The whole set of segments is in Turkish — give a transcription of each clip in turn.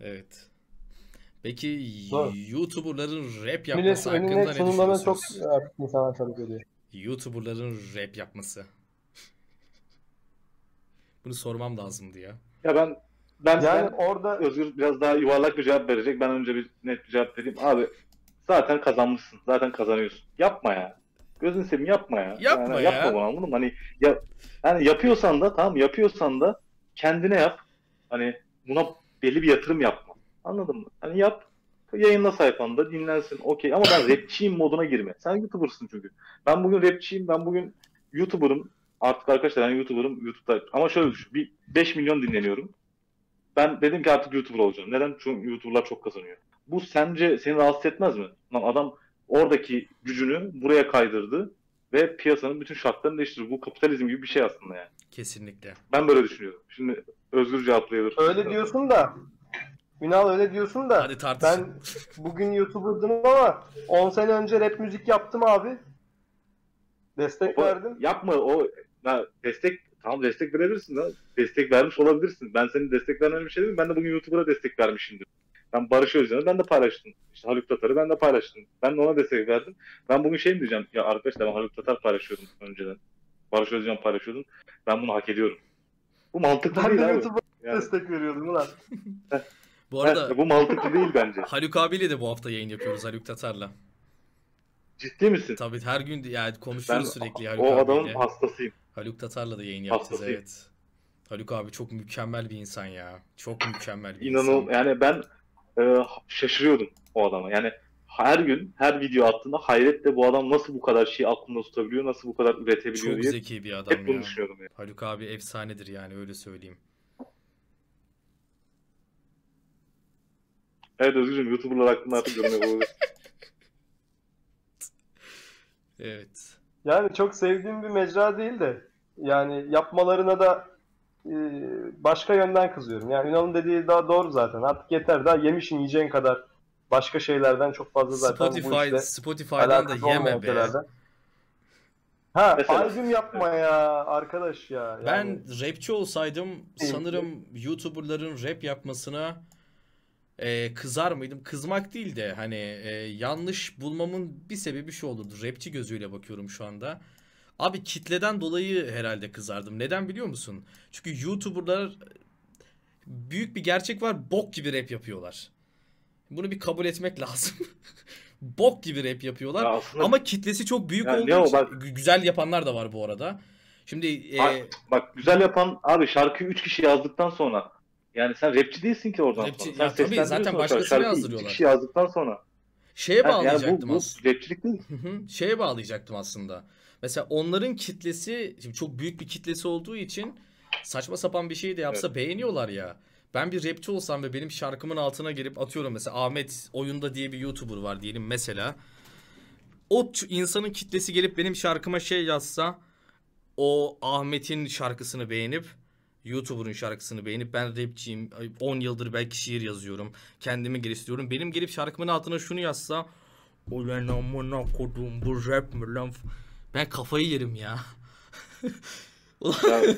Evet. Peki Doğru. YouTuber'ların rap Millet yapması hakkında önüne ne sunumlarına çok düşünüyorsunuz? artık insanlar çabuk geliyor. YouTuber'ların rap yapması. Bunu sormam lazımdı ya. Ya ben ben Yani sen orada Özgür biraz daha yuvarlak bir cevap verecek. Ben önce bir net bir cevap vereyim. Abi zaten kazanmışsın. Zaten kazanıyorsun. Yapma ya. Gözün seveyim yapma ya. Yapma yani, ya. Yapma bunu anladın mı? Hani ya, yani yapıyorsan da tamam yapıyorsan da kendine yap. Hani buna belli bir yatırım yapma. Anladın mı? Hani yap. Yayınla sayfanda dinlensin. Okey ama ben rapçiyim moduna girme. Sen YouTuber'sın çünkü. Ben bugün rapçiyim. Ben bugün YouTuber'ım. Artık arkadaşlar ben YouTuber'ım. YouTube'da ama şöyle düşün. Bir 5 milyon dinleniyorum. Ben dedim ki artık YouTuber olacağım. Neden? Çünkü YouTuber'lar çok kazanıyor. Bu sence seni rahatsız etmez mi? Lan adam oradaki gücünü buraya kaydırdı ve piyasanın bütün şartlarını değiştirdi. Bu kapitalizm gibi bir şey aslında yani. Kesinlikle. Ben böyle düşünüyorum. Şimdi Özgür cevaplayabilir. öyle diyorsun da Ünal öyle diyorsun da Hadi tartışın. ben bugün YouTuber'dım ama 10 sene önce rap müzik yaptım abi. Destek O- verdim. Yapma o ya destek tamam destek verebilirsin lan. Destek vermiş olabilirsin. Ben senin destek vermem bir şey değil mi? Ben de bugün YouTuber'a destek vermişimdir. Ben Barış Özcan'ı ben de paylaştım. İşte Haluk Tatar'ı ben de paylaştım. Ben de ona destek verdim. Ben bugün şey mi diyeceğim? Ya arkadaşlar ben Haluk Tatar paylaşıyordum önceden. Barış Özcan paylaşıyordum. Ben bunu hak ediyorum. Bu mantıklı Ben de değil abi. YouTube'a Yani, destek veriyordum ulan. Bu arada bu mantıklı değil bence. Haluk abiyle de bu hafta yayın yapıyoruz Haluk Tatar'la. Ciddi misin? Tabii her gün yani Ben konuşuyoruz sürekli Haluk o adamın abiyle. hastasıyım. Haluk Tatar'la da yayın yapacağız Hastasıyım. evet. Haluk abi çok mükemmel bir insan ya. Çok mükemmel bir İnanıl insan. yani ben e, şaşırıyordum o adama. Yani her gün her video attığında hayretle bu adam nasıl bu kadar şeyi aklında tutabiliyor, nasıl bu kadar üretebiliyor Çok diye zeki bir adam hep bunu ya. düşünüyordum. Yani. Haluk abi efsanedir yani öyle söyleyeyim. Evet Özgürcüğüm YouTuber'lar hakkında artık yorum yapabiliriz. Evet. Yani çok sevdiğim bir mecra değil de yani yapmalarına da e, başka yönden kızıyorum. Yani Ünal'ın dediği daha doğru zaten. Artık yeter daha yemişin yiyeceğin kadar başka şeylerden çok fazla zaten bu Spotify, işte Spotify'dan da yeme be. Ha Mesela. albüm yapma ya arkadaş ya. Yani, Ben rapçi olsaydım sanırım YouTuber'ların rap yapmasına e, kızar mıydım? Kızmak değil de hani e, yanlış bulmamın bir sebebi şu olurdu. Rapçi gözüyle bakıyorum şu anda. Abi kitleden dolayı herhalde kızardım. Neden biliyor musun? Çünkü YouTuber'lar büyük bir gerçek var. Bok gibi rap yapıyorlar. Bunu bir kabul etmek lazım. Bok gibi rap yapıyorlar. Ya aslında Ama kitlesi çok büyük Ya olduğu için bak- gü- güzel yapanlar da var bu arada. Şimdi e, Ay, bak güzel yapan abi şarkıyı 3 kişi yazdıktan sonra yani sen rapçi değilsin ki oradan Rapçi- sonra. Sen ya tabii, zaten başkasını yazdırıyorlar. iki kişi yazdıktan sonra. şeye yani bağlayacaktım bu, bu aslında. rapçilik değil. Şeye bağlayacaktım aslında. Mesela onların kitlesi şimdi çok büyük bir kitlesi olduğu için saçma sapan bir şey de yapsa beğeniyorlar ya. Ben bir rapçi olsam ve benim şarkımın altına gelip atıyorum mesela Ahmet Oyunda diye bir YouTuber var diyelim mesela. O insanın kitlesi gelip benim şarkıma şey yazsa o Ahmet'in şarkısını beğenip YouTuber'ın şarkısını beğenip ben rapçiyim 10 yıldır belki şiir yazıyorum kendimi geliştiriyorum benim gelip şarkımın altına şunu yazsa Ulan amına kodum bu rap mi lan? Ben kafayı yerim ya. Ulan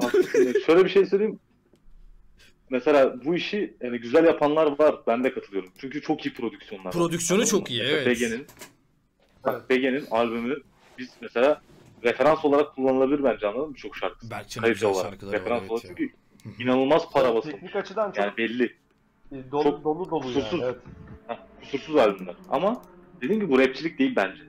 Ya, haklısın. Şöyle bir şey söyleyeyim. Mesela bu işi yani güzel yapanlar var. Ben de katılıyorum. Çünkü çok iyi prodüksiyonlar. var. Prodüksiyonu Anladın çok iyi, Mesela evet. BG'nin bak BG'nin albümü biz mesela referans olarak kullanılabilir bence anladın mı? Çok şarkısı. Berkcan'ın güzel olarak. şarkıları var Referans evet olarak ya. çünkü inanılmaz para basılmış. teknik açıdan çok Yani belli. e, dolu çok dolu dolu yani. kusursuz. Evet. Heh, kusursuz albümler. Ama dediğim gibi bu rapçilik değil bence.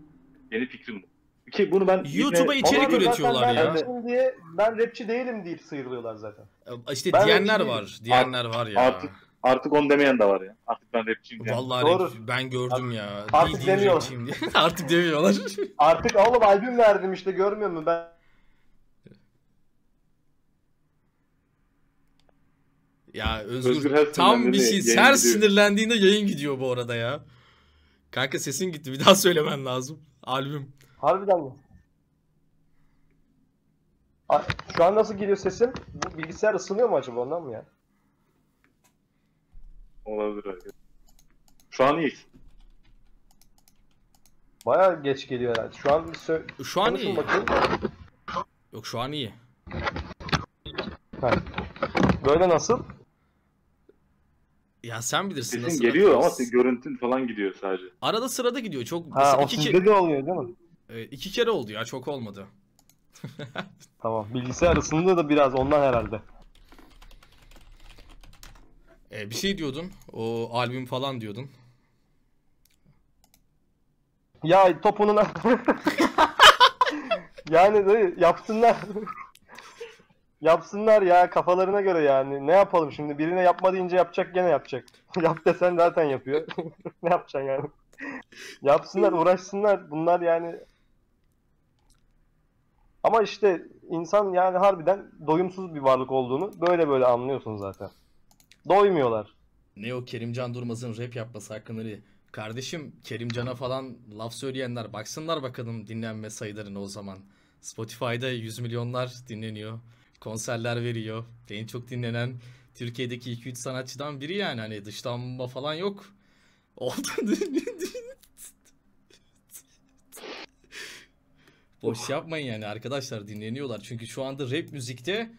Benim fikrim bu. Ki bunu ben YouTube'a içerik üretiyorlar ben ya. rapçiyim diye ben rapçi değilim deyip sıyrılıyorlar zaten. İşte Ben diyenler var. Diyenler var ya. Artık artık on demeyen de var ya. Artık ben rapçiyim diyen. Vallahi Doğru. rap- ben gördüm ya. Artık Bildiğin demiyorlar. rapçiyim diye. Artık demiyorlar. Artık oğlum albüm verdim işte görmüyor musun ben ya Özgür, Özgür tam bir şey. Her sinirlendiğinde yayın gidiyor bu arada ya. Kanka sesin gitti. Bir daha söylemen lazım. Albüm. Harbiden mi? A- Şu an nasıl geliyor sesim? Bu bilgisayar ısınıyor mu acaba ondan mı ya? Olabilir öyle. Şu an iyiyiz. Baya geç geliyor herhalde. Şu an bir sö- Şu an konuşun iyi. bakayım. Yok şu an iyi. Ha. Böyle nasıl? Ya sen bilirsin Sesin nasıl geliyor ama görüntün falan gidiyor sadece. Arada sırada gidiyor. Çok Ha o iki, sizde de oluyor değil mi? E, iki kere oldu ya çok olmadı. Tamam. Bilgisayar ısındı da biraz ondan herhalde. E, bir şey diyordun. O albüm falan diyordun. Ya topunun yani dayı, yapsınlar. yapsınlar ya kafalarına göre yani. Ne yapalım şimdi? Birine yapma deyince yapacak gene yapacak. Yap desen zaten yapıyor. ne yapacaksın yani? Yapsınlar, uğraşsınlar. Bunlar yani ama işte insan yani harbiden doyumsuz bir varlık olduğunu böyle böyle anlıyorsun zaten. Doymuyorlar. Ne o Kerimcan Durmaz'ın rap yapması hakkında? Kardeşim Kerimcan'a falan laf söyleyenler baksınlar bakalım dinlenme sayılarına o zaman. Spotify'da 100 milyonlar dinleniyor. Konserler veriyor. En çok dinlenen Türkiye'deki 2-3 sanatçıdan biri yani. Hani dıştan bomba falan yok. Oldu. Boş yapmayın yani arkadaşlar dinleniyorlar. Çünkü şu anda rap müzikte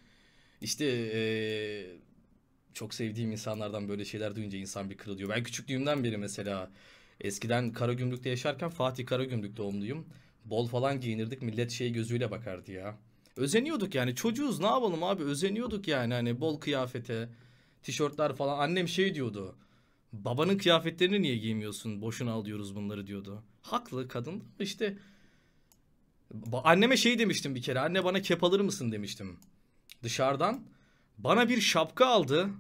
işte eee, çok sevdiğim insanlardan böyle şeyler duyunca insan bir kırılıyor. Ben küçüklüğümden beri mesela eskiden Karagümrük'te yaşarken Fatih Karagümrük doğumluyum. Bol falan giyinirdik millet şey gözüyle bakardı ya. Özeniyorduk yani çocuğuz ne yapalım abi özeniyorduk yani hani bol kıyafete, tişörtler falan. Annem şey diyordu. Babanın kıyafetlerini niye giymiyorsun? Boşuna alıyoruz bunları diyordu. Haklı kadın işte anneme şey demiştim bir kere. Anne bana kep alır mısın demiştim. Dışarıdan. Bana bir şapka aldı.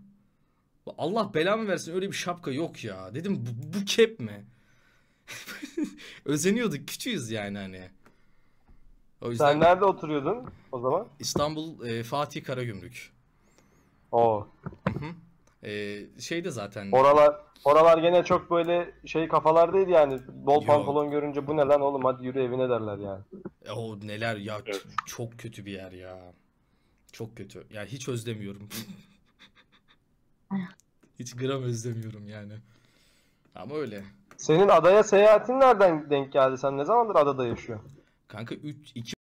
Allah belamı versin öyle bir şapka yok ya. Dedim bu, bu kep mi? Özeniyorduk küçüğüz yani hani. O yüzden Sen nerede oturuyordun o zaman? İstanbul e, Fatih Karagümrük. Oo. E, şeyde zaten Oralar oralar gene çok böyle şey kafalar değil yani. Bol Yok. pantolon görünce bu ne lan oğlum hadi yürü evine derler yani. O neler ya Evet. çok kötü bir yer ya. Çok kötü. Ya hiç özlemiyorum. hiç gram özlemiyorum yani. Ama öyle. Senin adaya seyahatin nereden denk geldi? Sen ne zamandır adada yaşıyorsun? Kanka 3 2